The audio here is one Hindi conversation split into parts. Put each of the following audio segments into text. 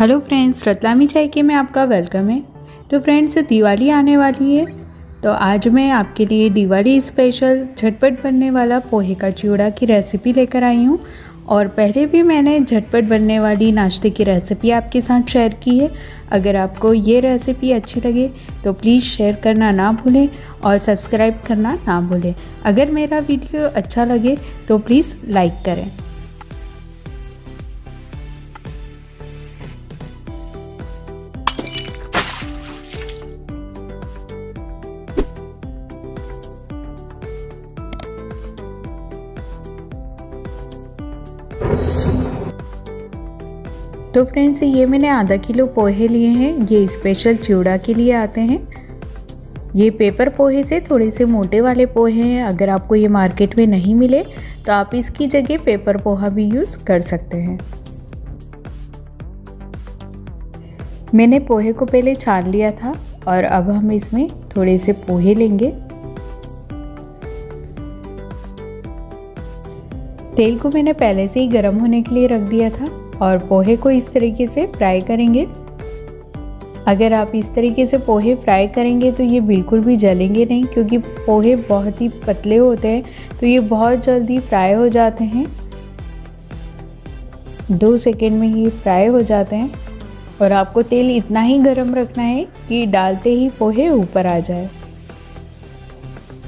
हेलो फ्रेंड्स, रतलामी चाय के में आपका वेलकम है। तो फ्रेंड्स, दिवाली आने वाली है तो आज मैं आपके लिए दिवाली स्पेशल झटपट बनने वाला पोहे का चिवड़ा की रेसिपी लेकर आई हूँ। और पहले भी मैंने झटपट बनने वाली नाश्ते की रेसिपी आपके साथ शेयर की है। अगर आपको ये रेसिपी अच्छी लगे तो प्लीज़ शेयर करना ना भूलें और सब्सक्राइब करना ना भूलें। अगर मेरा वीडियो अच्छा लगे तो प्लीज़ लाइक करें। तो फ्रेंड्स, ये मैंने आधा किलो पोहे लिए हैं। ये स्पेशल चिवड़ा के लिए आते हैं। ये पेपर पोहे से थोड़े से मोटे वाले पोहे हैं। अगर आपको ये मार्केट में नहीं मिले तो आप इसकी जगह पेपर पोहा भी यूज़ कर सकते हैं। मैंने पोहे को पहले छान लिया था और अब हम इसमें थोड़े से पोहे लेंगे। तेल को मैंने पहले से ही गर्म होने के लिए रख दिया था। और पोहे को इस तरीके से फ्राई करेंगे। अगर आप इस तरीके से पोहे फ्राई करेंगे तो ये बिल्कुल भी जलेंगे नहीं, क्योंकि पोहे बहुत ही पतले होते हैं तो ये बहुत जल्दी फ्राई हो जाते हैं। दो सेकेंड में ये फ्राई हो जाते हैं और आपको तेल इतना ही गर्म रखना है कि डालते ही पोहे ऊपर आ जाए।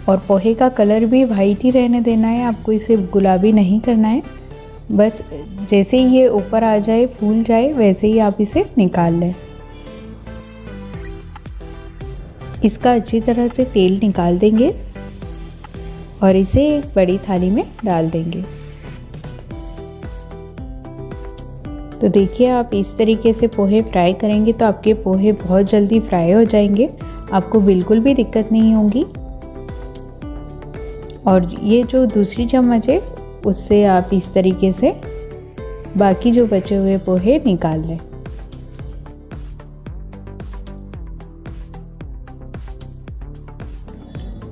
और पोहे का कलर भी वाइट ही रहने देना है, आपको इसे गुलाबी नहीं करना है। बस जैसे ही ये ऊपर आ जाए, फूल जाए, वैसे ही आप इसे निकाल लें। इसका अच्छी तरह से तेल निकाल देंगे और इसे एक बड़ी थाली में डाल देंगे। तो देखिए, आप इस तरीके से पोहे फ्राई करेंगे तो आपके पोहे बहुत जल्दी फ्राई हो जाएँगे। आपको बिल्कुल भी दिक्कत नहीं होगी। और ये जो दूसरी चम्मच है उससे आप इस तरीके से बाकी जो बचे हुए पोहे निकाल लें।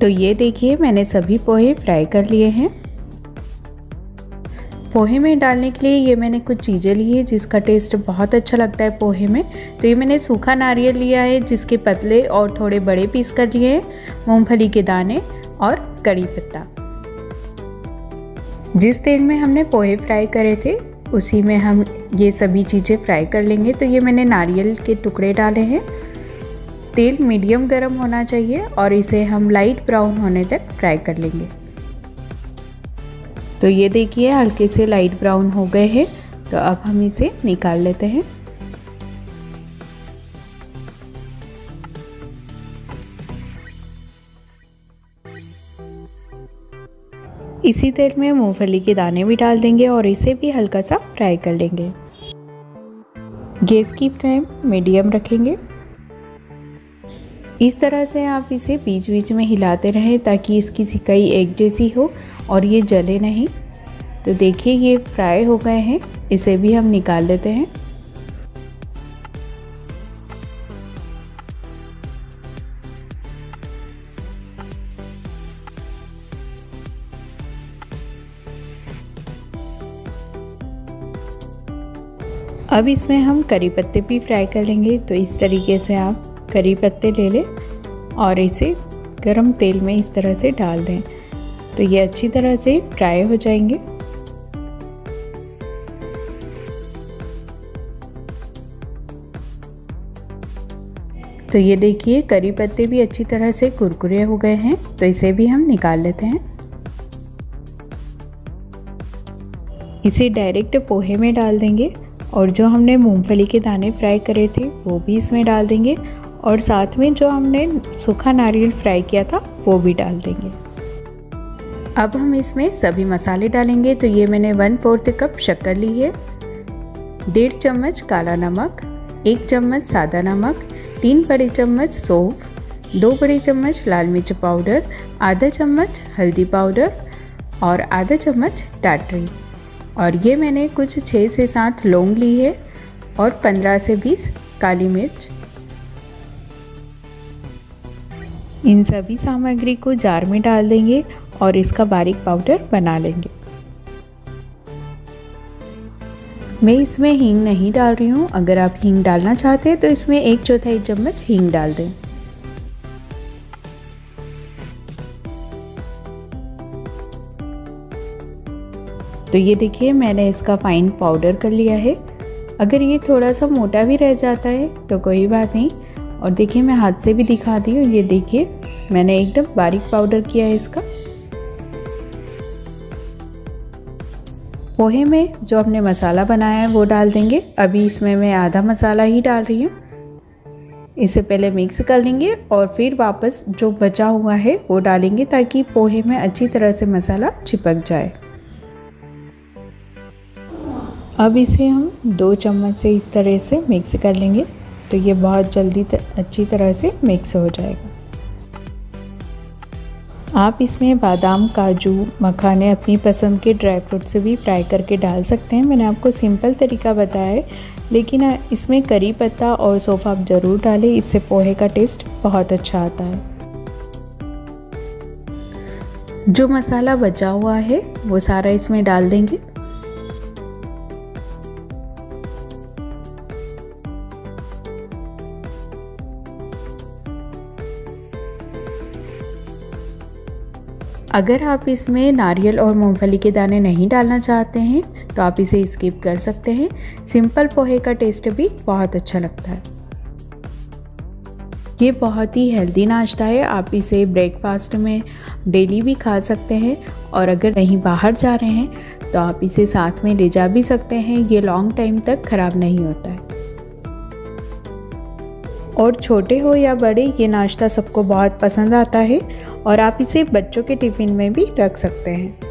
तो ये देखिए, मैंने सभी पोहे फ्राई कर लिए हैं। पोहे में डालने के लिए ये मैंने कुछ चीज़ें ली है जिसका टेस्ट बहुत अच्छा लगता है पोहे में। तो ये मैंने सूखा नारियल लिया है, जिसके पतले और थोड़े बड़े पीस कर लिए हैं, मूंगफली के दाने और कड़ी पत्ता। जिस तेल में हमने पोहे फ्राई करे थे, उसी में हम ये सभी चीज़ें फ्राई कर लेंगे। तो ये मैंने नारियल के टुकड़े डाले हैं। तेल मीडियम गरम होना चाहिए और इसे हम लाइट ब्राउन होने तक फ्राई कर लेंगे। तो ये देखिए, हल्के से लाइट ब्राउन हो गए हैं। तो अब हम इसे निकाल लेते हैं। इसी तेल में मूंगफली के दाने भी डाल देंगे और इसे भी हल्का सा फ्राई कर लेंगे। गैस की फ्लेम मीडियम रखेंगे। इस तरह से आप इसे बीच बीच में हिलाते रहें ताकि इसकी सिकाई एक जैसी हो और ये जले नहीं। तो देखिए ये फ्राई हो गए हैं। इसे भी हम निकाल लेते हैं। अब इसमें हम करी पत्ते भी फ्राई कर लेंगे। तो इस तरीके से आप करी पत्ते ले लें और इसे गरम तेल में इस तरह से डाल दें। तो ये अच्छी तरह से फ्राई हो जाएँगे। तो ये देखिए, करी पत्ते भी अच्छी तरह से कुरकुरे हो गए हैं। तो इसे भी हम निकाल लेते हैं। इसे डायरेक्ट पोहे में डाल देंगे। और जो हमने मूंगफली के दाने फ्राई करे थे, वो भी इसमें डाल देंगे। और साथ में जो हमने सूखा नारियल फ्राई किया था, वो भी डाल देंगे। अब हम इसमें सभी मसाले डालेंगे। तो ये मैंने वन फोर्थ कप शक्कर ली है, डेढ़ चम्मच काला नमक, एक चम्मच सादा नमक, तीन बड़े चम्मच सौंफ, दो बड़े चम्मच लाल मिर्च पाउडर, आधा चम्मच हल्दी पाउडर और आधा चम्मच टाटरी। और ये मैंने कुछ छः से सात लौंग ली है और पंद्रह से बीस काली मिर्च। इन सभी सामग्री को जार में डाल देंगे और इसका बारीक पाउडर बना लेंगे। मैं इसमें हींग नहीं डाल रही हूँ। अगर आप हींग डालना चाहते हैं तो इसमें एक चौथाई चम्मच हींग डाल दें। तो ये देखिए, मैंने इसका फाइन पाउडर कर लिया है। अगर ये थोड़ा सा मोटा भी रह जाता है तो कोई बात नहीं। और देखिए, मैं हाथ से भी दिखाती हूँ। ये देखिए, मैंने एकदम बारीक पाउडर किया है इसका। पोहे में जो हमने मसाला बनाया है, वो डाल देंगे। अभी इसमें मैं आधा मसाला ही डाल रही हूँ। इसे पहले मिक्स कर लेंगे और फिर वापस जो बचा हुआ है, वो डालेंगे ताकि पोहे में अच्छी तरह से मसाला चिपक जाए। अब इसे हम दो चम्मच से इस तरह से मिक्स कर लेंगे तो ये बहुत जल्दी तर, अच्छी तरह से मिक्स हो जाएगा। आप इसमें बादाम काजू मखाने अपनी पसंद के ड्राई फ्रूट से भी फ्राई करके डाल सकते हैं। मैंने आपको सिंपल तरीका बताया है लेकिन इसमें करी पत्ता और सोफ़ा आप ज़रूर डालें इससे पोहे का टेस्ट बहुत अच्छा आता है। जो मसाला बचा हुआ है वो सारा इसमें डाल देंगे। अगर आप इसमें नारियल और मूंगफली के दाने नहीं डालना चाहते हैं तो आप इसे स्किप कर सकते हैं। सिंपल पोहे का टेस्ट भी बहुत अच्छा लगता है। ये बहुत ही हेल्दी नाश्ता है। आप इसे ब्रेकफास्ट में डेली भी खा सकते हैं और अगर कहीं बाहर जा रहे हैं तो आप इसे साथ में ले जा भी सकते हैं। ये लॉन्ग टाइम तक ख़राब नहीं होता है। और छोटे हो या बड़े, ये नाश्ता सबको बहुत पसंद आता है और आप इसे बच्चों के टिफ़िन में भी रख सकते हैं।